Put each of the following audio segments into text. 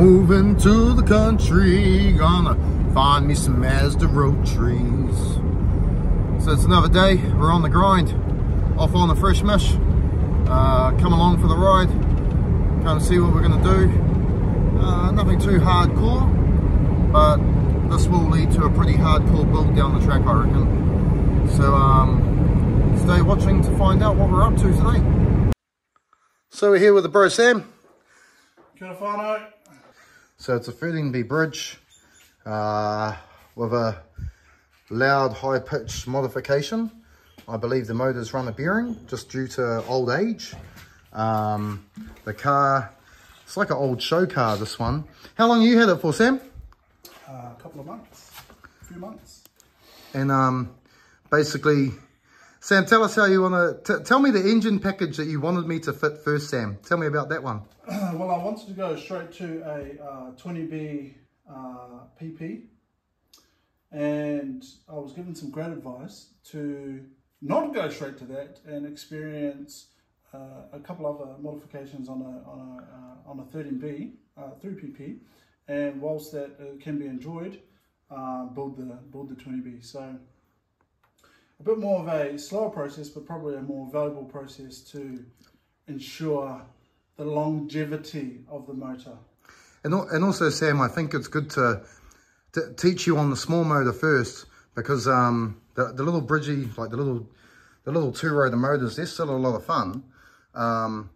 moving to the country, gonna find me some Mazda rotaries. So it's another day, we're on the grind, off on the fresh mesh. uh, come along for the ride, come see what we're gonna do. Uh, nothing too hardcore, but this will lead to a pretty hardcore build down the track, I reckon. So um, stay watching to find out what we're up to today. So we're here with the bro Sam. Kia whanau. So it's a 13B bridge uh, with a loud high pitched modification. I believe the motor's run a bearing just due to old age. Um, the car, it's like an old show car this one. How long you had it for Sam? Uh, a couple of months, a few months. And um, basically, Sam, tell us how you want to, tell me the engine package that you wanted me to fit first, Sam. Tell me about that one. well, I wanted to go straight to a uh, 20B uh, PP. And I was given some great advice to not go straight to that and experience uh, a couple other modifications on a, on a, uh, on a 13B uh, through PP. And whilst that uh, can be enjoyed, build the build the 20B. So a bit more of a slower process, but probably a more valuable process to ensure the longevity of the motor. And, and also, Sam, I think it's good to, to teach you on the small motor first because um, the, the little bridgy, like the little the little two-rotor motors, they're still a lot of fun. Um,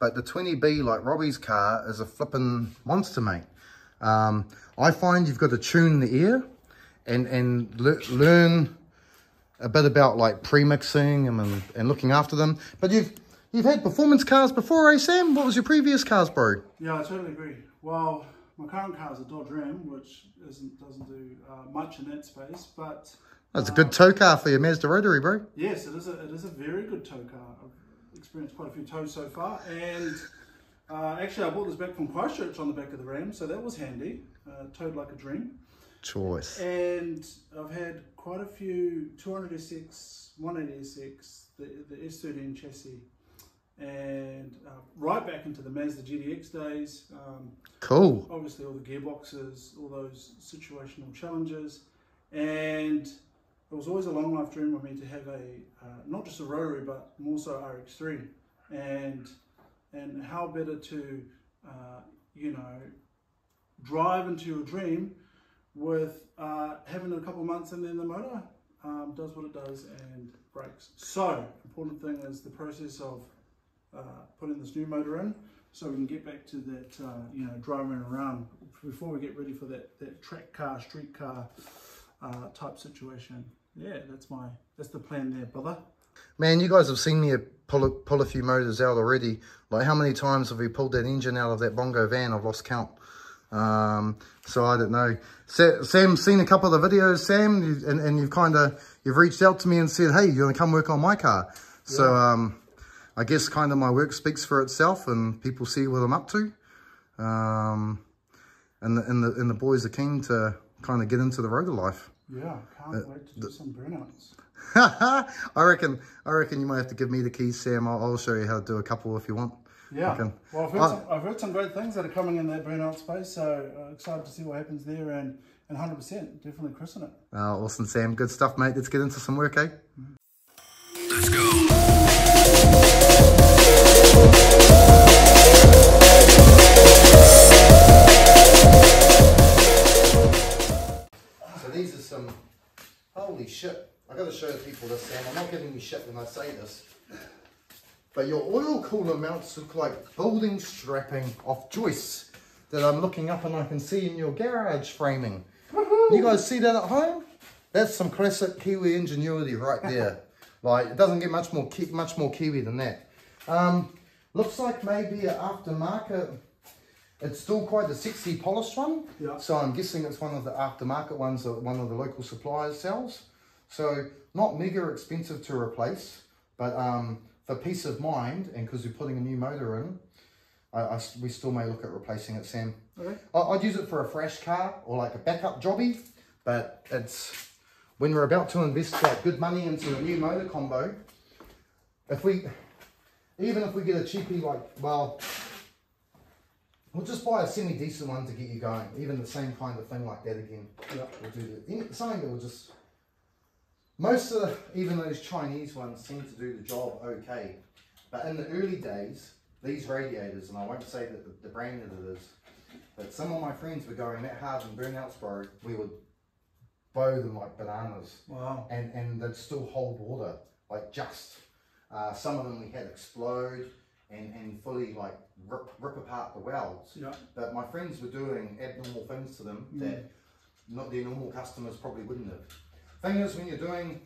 but the 20B, like Robbie's car, is a flipping monster, mate. Um, I find you've got to tune the ear and, and le learn a bit about like pre-mixing and, and looking after them. But you've You've had performance cars before, eh, Sam? What was your previous cars, bro? Yeah, I totally agree. Well, my current car is a Dodge Ram, which isn't doesn't do uh, much in that space, but that's uh, a good tow car for your Mazda rotary, bro. Yes, it is. A, it is a very good tow car. I've experienced quite a few tows so far, and uh, actually, I bought this back from Christchurch on the back of the Ram, so that was handy. Uh, towed like a dream. Choice. And I've had quite a few 200 SX, 180 SX, the the S13 chassis and uh, right back into the Mazda GDX days. Um, cool. Obviously, all the gearboxes, all those situational challenges, and it was always a long life dream for me to have a uh, not just a rotary, but more so RX3, and and how better to uh, you know drive into your dream with uh, having a couple of months and then the motor um, does what it does and breaks. So important thing is the process of uh, putting this new motor in so we can get back to that, uh, you know, driving around before we get ready for that, that track car, street car uh, type situation. Yeah, that's my, that's the plan there, brother. Man, you guys have seen me pull a, pull a few motors out already. Like how many times have we pulled that engine out of that bongo van? I've lost count. Um, so I don't know. Sam's seen a couple of the videos, Sam, and, and you've kind of, you've reached out to me and said, hey, you want to come work on my car? Yeah. So, um, I guess kind of my work speaks for itself and people see what I'm up to. Um, and, the, and, the, and the boys are keen to kind of get into the rotor life. Yeah, can't uh, wait to do some burnouts. I reckon I reckon you might have to give me the keys, Sam. I'll, I'll show you how to do a couple if you want. Yeah. Well, I've heard, uh, some, I've heard some great things that are coming in that burnout space, so uh, excited to see what happens there and, and 100%, definitely christen it. Uh, awesome, Sam. Good stuff, mate. Let's get into some work, eh? Mm -hmm. Let's go. So these are some, holy shit. I gotta show people this, Sam. I'm not giving you shit when I say this. But your oil cooler mounts look like building strapping off joists that I'm looking up and I can see in your garage framing. You guys see that at home? That's some classic Kiwi ingenuity right there. like, it doesn't get much more much more Kiwi than that. Um, Looks like maybe an aftermarket. It's still quite a sexy polished one. Yeah. So I'm guessing it's one of the aftermarket ones that one of the local suppliers sells. So not mega expensive to replace, but um, for peace of mind and because we're putting a new motor in, I, I, we still may look at replacing it, Sam. Okay. I, I'd use it for a fresh car or like a backup jobby, but it's when we're about to invest like good money into a new motor combo, if we even if we get a cheapie like, well, We'll just buy a semi-decent one to get you going. Even the same kind of thing like that again. Yep. We'll do the, any- something that will just... Most of the, even those Chinese ones seem to do the job okay. But in the early days, these radiators, and I won't say that the, the brand that it is, but some of my friends were going that hard in burnouts, bro. We would bow them like bananas Wow. and and they'd still hold water like just uh, some of them we had explode and and fully like rip, rip apart the welds Yeah. but my friends were doing abnormal things to them that not their normal customers probably wouldn't have thing is when you're doing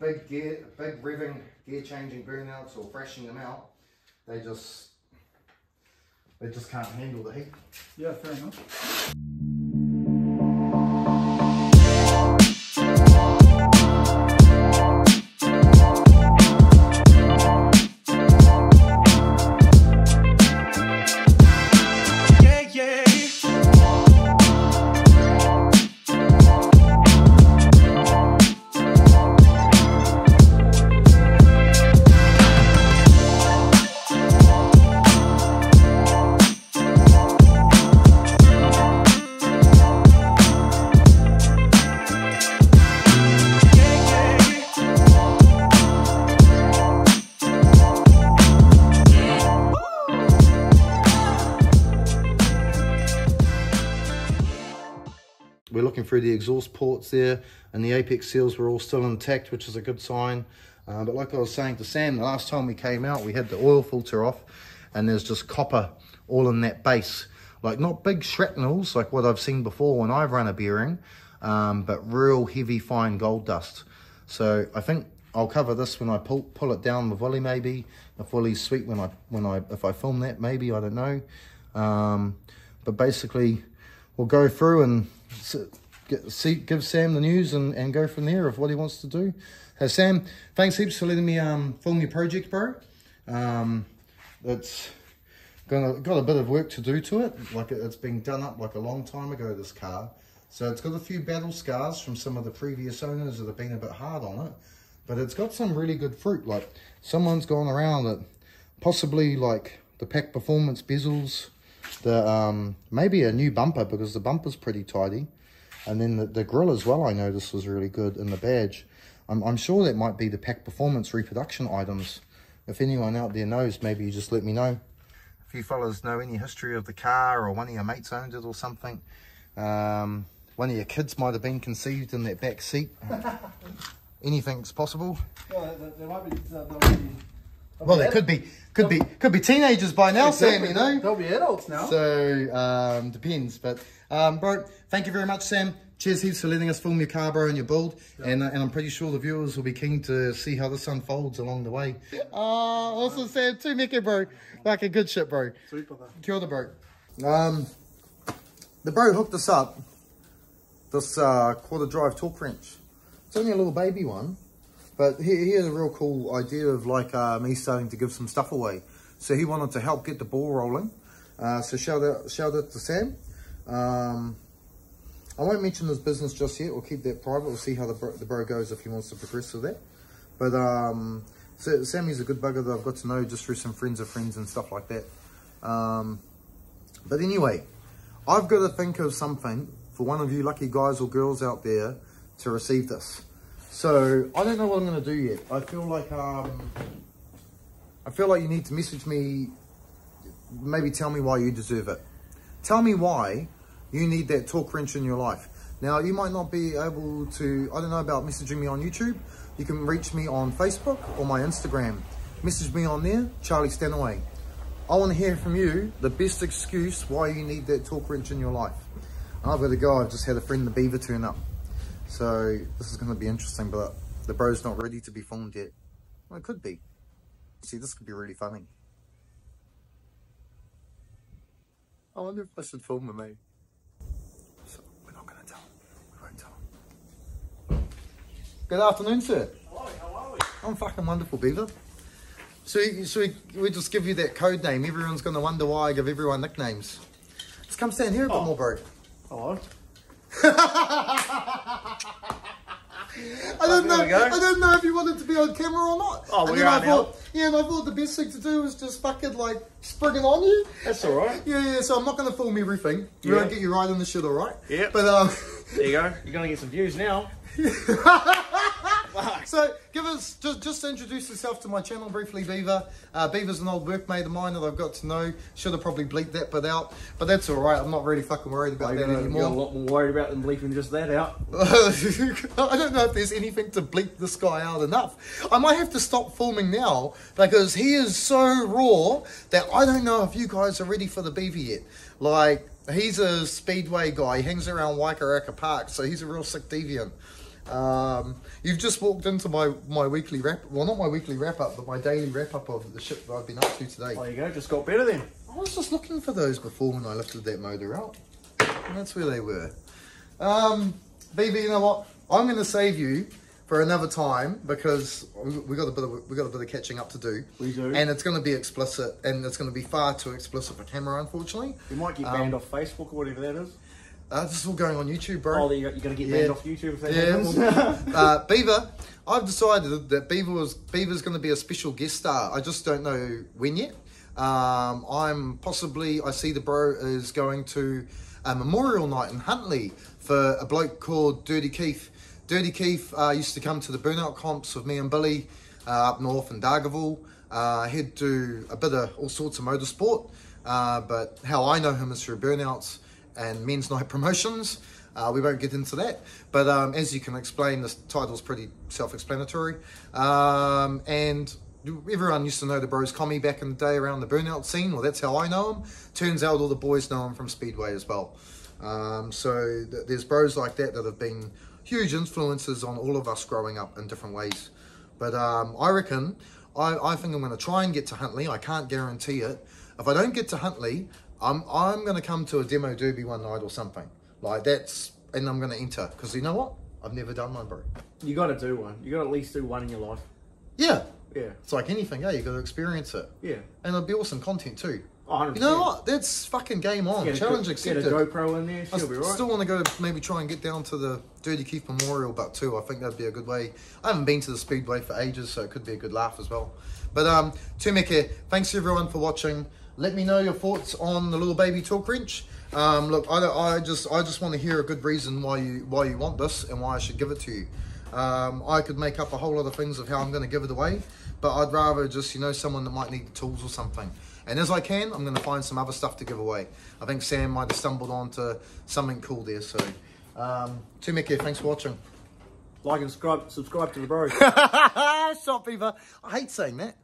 big gear big revving gear changing burnouts or thrashing them out they just they just can't handle the heat Yeah, fair enough. Looking through the exhaust ports there and the apex seals were all still intact which is a good sign. Uh, but like i was saying to sam the last time we came out we had the oil filter off and there's just copper all in that base. Like not big shrapnels like what i've seen before when i've run a bearing um, but real heavy fine gold dust. So i think i'll cover this when i pull pull it down with Willie maybe. If Willie's sweet when i when i if i film that maybe i don't know. Um, but basically we'll go through and see, give Sam the news and, and go from there of what he wants to do. Uh, Sam, thanks heaps for letting me um, film your project, bro. Um, it's got a, got a bit of work to do to it. Like it, it's been done up like a long time ago, this car. So it's got a few battle scars from some of the previous owners that have been a bit hard on it. But it's got some really good fruit. Like someone's gone around it, possibly like the Pack Performance bezels, the um, maybe a new bumper because the bumper's pretty tidy, and then the, the grill as well. I noticed was really good in the badge. I'm, I'm sure that might be the Pack Performance reproduction items. If anyone out there knows, maybe you just let me know. If you fellas know any history of the car or one of your mates owned it or something, um, one of your kids might have been conceived in that back seat. Anything's possible. Well, there, there might be. There, there'll be Well, there could be, could be, could be teenagers by now, Sam. You know. They'll be adults now. So um, depends, but um, bro, thank you very much, Sam. Cheers heaps for letting us film your car, bro, and your build. And uh, and I'm pretty sure the viewers will be keen to see how this unfolds along the way. Oh, awesome, Sam. Tumeke, bro. Like a good shit, bro. Sweet brother. Kia ora, bro. Um, the bro hooked us up. This uh, quarter drive torque wrench. It's only a little baby one, but he, he had a real cool idea of like uh, me starting to give some stuff away. So he wanted to help get the ball rolling. Uh, so shout out, shout out to Sam. Um, I won't mention his business just yet. We'll keep that private. We'll see how the bro, the bro goes if he wants to progress with that. But um, so Sammy's a good bugger that I've got to know just through some friends of friends and stuff like that. Um, but anyway, I've got to think of something for one of you lucky guys or girls out there to receive this. So I don't know what I'm going to do yet. I feel like um, I feel like you need to message me. Maybe tell me why you deserve it. Tell me why you need that torque wrench in your life. Now you might not be able to. I don't know about messaging me on YouTube. You can reach me on Facebook or my Instagram. Message me on there, Charlie Stanaway. I want to hear from you the best excuse why you need that torque wrench in your life. I've got to go. I've just had a friend, the Beaver, turn up. So this is going to be interesting, but the bro's not ready to be filmed yet. Well, it could be. See, this could be really funny. I wonder if I should film with me. So we're not going to tell him. We won't tell him. Good afternoon, sir. Hello, how are we? I'm fucking wonderful, Beaver. So, we- so we, we just give you that code name. Everyone's going to wonder why I give everyone nicknames. Just come stand here a bit Oh. more, bro. Hello. I don't know. there we go. I don't know if you wanted to be on camera or not. Oh, and we then are I now. thought, yeah, and I thought the best thing to do was just fucking like spring it on you. That's all right. Yeah, yeah. So I'm not going to film everything. Yeah. won't get you right on the shit, all right? Yeah. But um. There you go. You're gonna get some views now. So, give us just just introduce yourself to my channel briefly, Beaver. Uh, Beaver's an old workmate of mine that I've got to know. Should have probably bleeped that bit out, but that's all right. I'm not really fucking worried about You're that gonna, you're a lot more worried about than bleeping just that out. I don't know if there's anything to bleep this guy out enough. I might have to stop filming now because he is so raw that I don't know if you guys are ready for the Beaver yet. Like, he's a speedway guy. He hangs around Waikaraka Park, so he's a real sick deviant. Um, you've just walked into my, my weekly wrap, well, not my weekly wrap up, but my daily wrap up of the shit that I've been up to today. There you go. Just got better then. I was just looking for those before when I lifted that motor out. And that's where they were. Um, BB, you know what? I'm going to save you for another time because we got a bit of we got a bit of catching up to do. We do. And it's going to be explicit, and it's going to be far too explicit for camera, unfortunately. You might get Um, banned off Facebook or whatever that is. Uh, this is all going on YouTube, bro. Oh. You're gonna get Yeah. banned off YouTube if that Yeah, happens. uh, Beaver, I've decided that Beaver was Beaver's going to be a special guest star. I just don't know when yet. Um, I'm possibly I see the bro is going to a memorial night in Huntly for a bloke called Dirty Keith. Dirty Keith uh, used to come to the burnout comps with me and Billy uh, up north in Dargaville. Uh, he'd do a bit of all sorts of motorsport, uh, but how I know him is through burnouts and men's night promotions. Uh, we won't get into that, but um, as you can explain, this title's pretty self-explanatory. Um, and everyone used to know the Bros Commie back in the day around the burnout scene. Well, that's how I know him. Turns out all the boys know him from Speedway as well. Um, so th- there's bros like that that have been huge influences on all of us growing up in different ways. But um, I reckon, I, I think I'm going to try and get to Huntly. I can't guarantee it. If I don't get to Huntly, I'm, I'm going to come to a demo doobie one night or something. Like that's, and I'm going to enter. Because you know what? I've never done one, bro. You got to do one. You got to at least do one in your life. Yeah. Yeah. It's like anything, eh? you got to experience it. Yeah. And it'll be awesome content too. Oh, 100%. You know what? That's fucking game on. Get Challenge go- accepted. Get a GoPro in there. I She'll be right. still want to go maybe try and get down to the Dirty Keith Memorial, but too. I think that'd be a good way. I haven't been to the Speedway for ages, so it could be a good laugh as well. But um, Tumeke, thanks everyone for watching. Let me know your thoughts on the little baby torque wrench. Um, look, I, I just I just want to hear a good reason why you why you want this and why I should give it to you. Um, I could make up a whole lot of things of how I'm going to give it away, but I'd rather just you know someone that might need the tools or something. And as I can, I'm going to find some other stuff to give away. I think Sam might have stumbled onto something cool there. So, um, Tumeke, thanks for watching. Like and subscribe, subscribe to the bros. Stop, Beaver. I hate saying that.